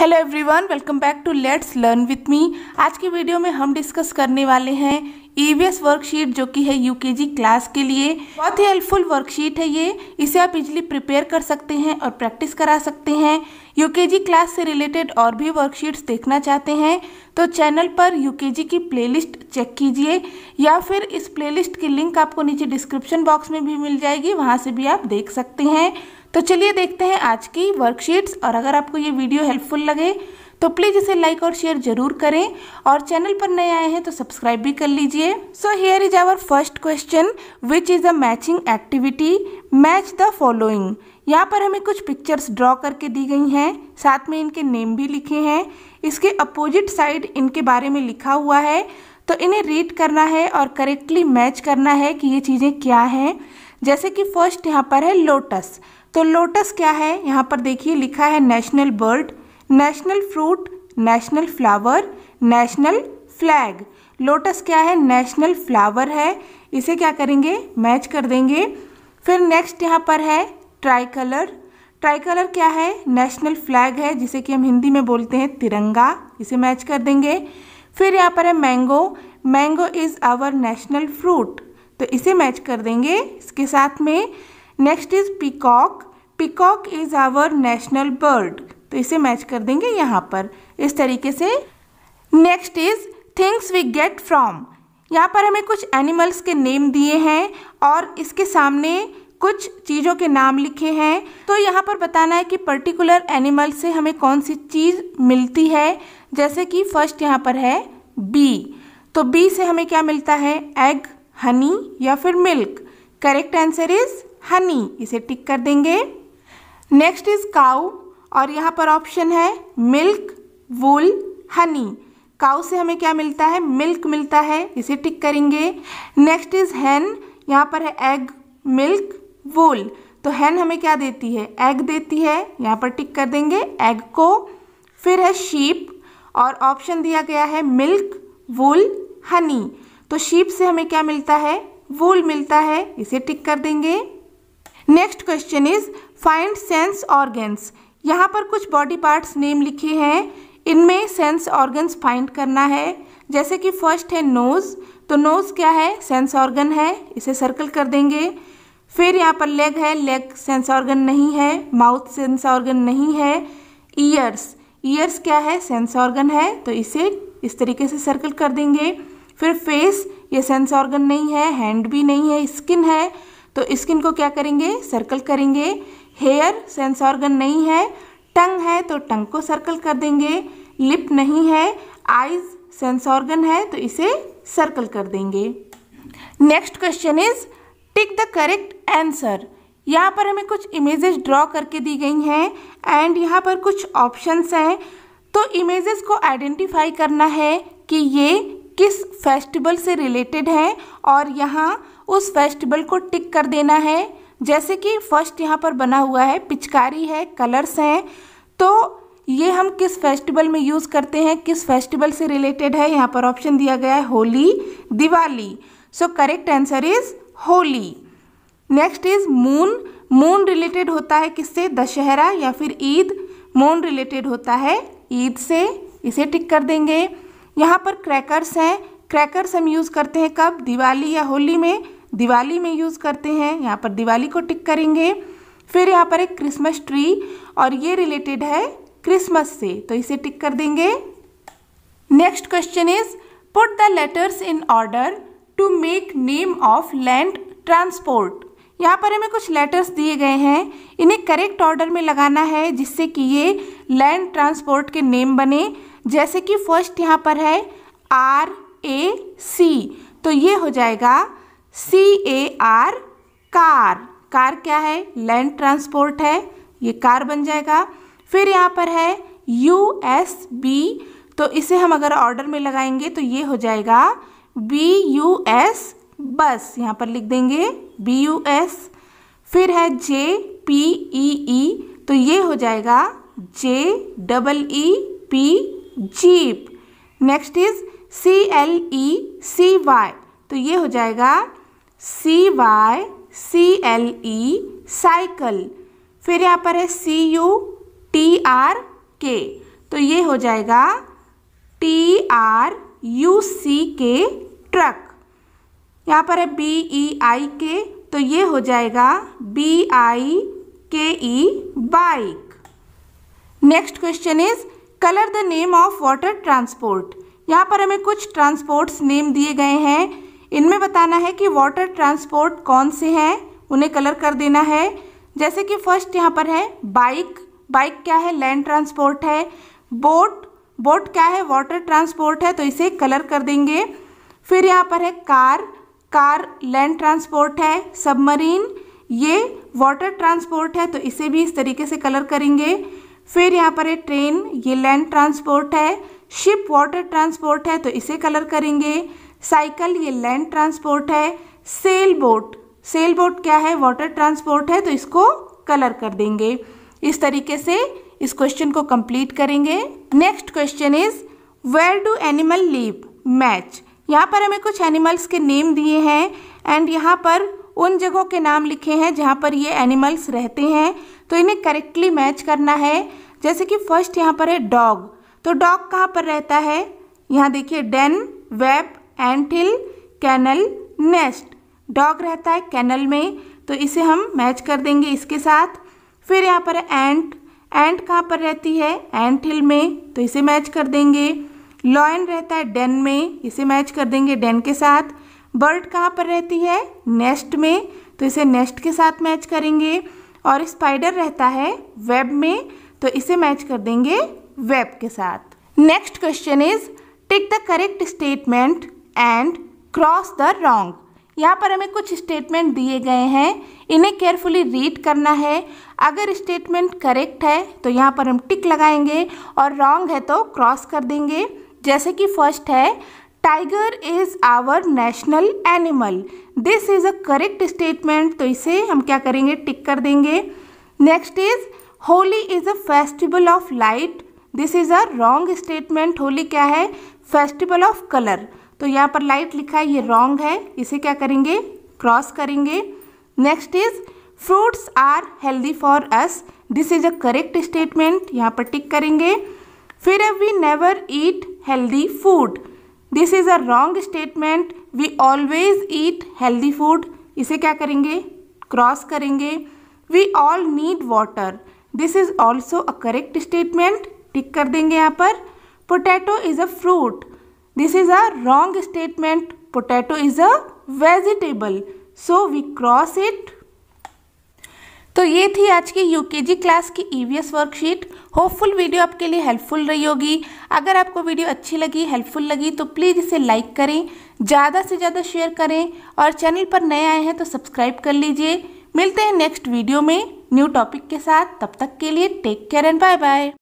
Hello everyone welcome back to let's learn with me आज की video में हम डिस्कस करने वाले हैं ईवीएस वर्कशीट जो कि है यूकेजी क्लास के लिए। बहुत ही हेल्पफुल वर्कशीट है ये। इसे आप इजिली प्रिपेयर कर सकते हैं और प्रैक्टिस करा सकते हैं। यूकेजी क्लास से रिलेटेड और भी वर्कशीट्स देखना चाहते हैं तो चैनल पर यूकेजी की प्लेलिस्ट चेक कीजिए, या फिर इस प्लेलिस्ट की लिंक आपको नीचे डिस्क्रिप्शन बॉक्स में भी मिल जाएगी, वहाँ से भी आप देख सकते हैं। तो चलिए देखते हैं आज की वर्कशीट्स और अगर आपको ये वीडियो हेल्पफुल लगे तो प्लीज़ इसे लाइक और शेयर ज़रूर करें और चैनल पर नए आए हैं तो सब्सक्राइब भी कर लीजिए। So here is our first question which is a matching activity match the following यहाँ पर हमें कुछ पिक्चर्स ड्रॉ करके दी गई हैं, साथ में इनके नेम भी लिखे हैं। इसके अपोजिट साइड इनके बारे में लिखा हुआ है तो इन्हें रीड करना है और करेक्टली मैच करना है कि ये चीज़ें क्या हैं। जैसे कि फ़र्स्ट यहाँ पर है लोटस तो लोटस क्या है? यहाँ पर देखिए लिखा है national bird national fruit national flower national flag lotus क्या है? नेशनल फ्लावर है. इसे क्या करेंगे? मैच कर देंगे. फिर नेक्स्ट यहाँ पर है ट्राई कलर ट्राई कलर क्या है? नेशनल फ्लैग है, जिसे कि हम हिंदी में बोलते हैं तिरंगा. इसे मैच कर देंगे. फिर यहाँ पर है mango mango is our national fruit तो इसे मैच कर देंगे इसके साथ में. Next is peacock peacock is our national bird तो इसे मैच कर देंगे यहाँ पर। इस तरीके से next is things we get from यहाँ पर हमें कुछ एनिमल्स के नेम दिए हैं और इसके सामने कुछ चीज़ों के नाम लिखे हैं। तो यहाँ पर बताना है कि पर्टिकुलर एनिमल से हमें कौन सी चीज़ मिलती है। जैसे कि फ़र्स्ट यहाँ पर है बी तो बी से हमें क्या मिलता है? एग हनी या फिर milk correct answer is honey इसे टिक कर देंगे। नेक्स्ट इज़ काउ और यहाँ पर ऑप्शन है मिल्क वुल हनी काउ से हमें क्या मिलता है? मिल्क मिलता है, इसे टिक करेंगे. नेक्स्ट इज़ हैन यहाँ पर है एग मिल्क वुल तो हैन हमें क्या देती है? एग देती है, यहाँ पर टिक कर देंगे एग को. फिर है शीप और ऑप्शन दिया गया है मिल्क वुल हनी तो शीप से हमें क्या मिलता है? वूल मिलता है, इसे टिक कर देंगे. Next question is find sense organs यहाँ पर कुछ बॉडी पार्ट्स नेम लिखे हैं। इनमें सेंस ऑर्गन्स फाइंड करना है। जैसे कि फ़र्स्ट है नोज़ तो नोज़ क्या है? सेंस ऑर्गन है। इसे सर्कल कर देंगे। फिर यहाँ पर लेग है। लेग सेंस ऑर्गन नहीं है। माउथ सेंस ऑर्गन नहीं है। ईयर्स ईयर्स क्या है? सेंस ऑर्गन है। तो इसे इस तरीके से सर्कल कर देंगे। फिर फेस ये सेंस ऑर्गन नहीं है। हैंड भी नहीं है। स्किन है। तो स्किन को क्या करेंगे? सर्कल करेंगे। हेयर सेंस ऑर्गन नहीं है, टंग है तो टंग को सर्कल कर देंगे। लिप नहीं है आइज़ सेंस ऑर्गन है तो इसे सर्कल कर देंगे। Next question is, tick the correct answer. यहाँ पर हमें कुछ इमेजेस ड्रॉ करके दी गई हैं एंड यहाँ पर कुछ ऑप्शंस हैं। तो इमेजेस को आइडेंटिफाई करना है कि ये किस फेस्टिवल से रिलेटेड है और यहाँ उस फेस्टिवल को टिक कर देना है। जैसे कि फ़र्स्ट यहाँ पर बना हुआ है, पिचकारी है, कलर्स हैं। तो ये हम किस फेस्टिवल में यूज़ करते हैं, किस फेस्टिवल से रिलेटेड है, यहाँ पर ऑप्शन दिया गया है, Holi, Diwali. So correct answer is Holi. Next is moon moon related होता है किससे? दशहरा या फिर ईद। मून रिलेटेड होता है ईद से। इसे टिक कर देंगे। यहाँ पर क्रैकर्स हैं। क्रैकर्स हम यूज़ करते हैं कब? दिवाली या होली में। दिवाली में यूज़ करते हैं, यहाँ पर दिवाली को टिक करेंगे। फिर यहाँ पर एक क्रिसमस ट्री और ये रिलेटेड है क्रिसमस से तो इसे टिक कर देंगे। Next question is, put the letters in order to make name of land transport. यहाँ पर हमें कुछ लेटर्स दिए गए हैं, इन्हें करेक्ट ऑर्डर में लगाना है जिससे कि ये लैंड ट्रांसपोर्ट के नेम बने। जैसे कि फ़र्स्ट यहाँ पर है आर ए सी तो ये हो जाएगा C A R car. Car क्या है? लैंड ट्रांसपोर्ट है. ये कार बन जाएगा. फिर यहाँ पर है यू एस बी तो इसे हम अगर ऑर्डर में लगाएँगे तो ये हो जाएगा बी यू एस बस. यहाँ पर लिख देंगे बी यू एस फिर है जे पी ई ई तो ये हो जाएगा J double E P jeep next is C L E C Y तो ये हो जाएगा C Y C L E cycle फिर यहाँ पर है सी यू टी आर के तो ये हो जाएगा टी आर यू सी के ट्रक यहाँ पर है बी ई आई के तो ये हो जाएगा B I K E bike next question is colour the name of water transport यहाँ पर हमें कुछ ट्रांसपोर्ट्स नेम दिए गए हैं। इनमें बताना है कि वाटर ट्रांसपोर्ट कौन से हैं? उन्हें कलर कर देना है। जैसे कि फ़र्स्ट यहाँ पर है बाइक बाइक क्या है? लैंड ट्रांसपोर्ट है। बोट बोट क्या है? वाटर ट्रांसपोर्ट है तो इसे कलर कर देंगे। फिर यहाँ पर है कार कार लैंड ट्रांसपोर्ट है। सबमरीन ये वाटर ट्रांसपोर्ट है तो इसे भी इस तरीके से कलर करेंगे। फिर यहाँ पर है ट्रेन ये लैंड ट्रांसपोर्ट है। शिप वाटर ट्रांसपोर्ट है तो इसे कलर करेंगे। साइकिल, ये लैंड ट्रांसपोर्ट है, सेल बोट। सेल बोट क्या है? वाटर ट्रांसपोर्ट है तो इसको कलर कर देंगे। इस तरीके से इस क्वेश्चन को कंप्लीट करेंगे। Next question is where do animal live match यहाँ पर हमें कुछ एनिमल्स के नेम दिए हैं एंड यहाँ पर उन जगहों के नाम लिखे हैं जहाँ पर ये एनिमल्स रहते हैं। तो इन्हें करेक्टली मैच करना है। जैसे कि फ़र्स्ट यहाँ पर है डॉग तो डॉग कहाँ पर रहता है? यहाँ देखिए den web anthill kennel nest dog रहता है कैनल में तो इसे हम मैच कर देंगे इसके साथ। फिर यहाँ पर एंट एंट कहाँ पर रहती है? एंट हिल में तो इसे मैच कर देंगे। लॉयन रहता है डेन में, इसे मैच कर देंगे डेन के साथ। बर्ड कहाँ पर रहती है? नेस्ट में तो इसे नेस्ट के साथ मैच करेंगे। और स्पाइडर रहता है वेब में तो इसे मैच कर देंगे वेब के साथ। Next question is tick the correct statement and cross the wrong यहाँ पर हमें कुछ स्टेटमेंट दिए गए हैं। इन्हें केयरफुली रीड करना है। अगर स्टेटमेंट करेक्ट है तो यहाँ पर हम टिक लगाएँगे और रॉन्ग है तो क्रॉस कर देंगे। जैसे कि फ़र्स्ट है tiger is our national animal this is a correct statement तो इसे हम क्या करेंगे? टिक कर देंगे। Next is Holi is a festival of light this is a wrong statement Holi क्या है? फेस्टिवल ऑफ़ कलर तो यहाँ पर लाइट लिखा है, ये रॉन्ग है, इसे क्या करेंगे? क्रॉस करेंगे। Next is fruits are healthy for us this is a correct statement यहाँ पर टिक करेंगे। फिर we never eat healthy food this is a wrong statement we always eat healthy food इसे क्या करेंगे? क्रॉस करेंगे। We all need water this is also a correct statement tick कर देंगे यहाँ पर। Potato is a fruit this is a wrong statement potato is a vegetable so we cross it तो ये थी आज की यूकेजी क्लास की ईवीएस वर्कशीट होपफुल वीडियो आपके लिए हेल्पफुल रही होगी. अगर आपको वीडियो अच्छी लगी हेल्पफुल लगी तो प्लीज़ इसे लाइक करें. ज़्यादा से ज़्यादा शेयर करें. और चैनल पर नए आए हैं तो सब्सक्राइब कर लीजिए. मिलते हैं नेक्स्ट वीडियो में न्यू टॉपिक के साथ. तब तक के लिए take care and bye bye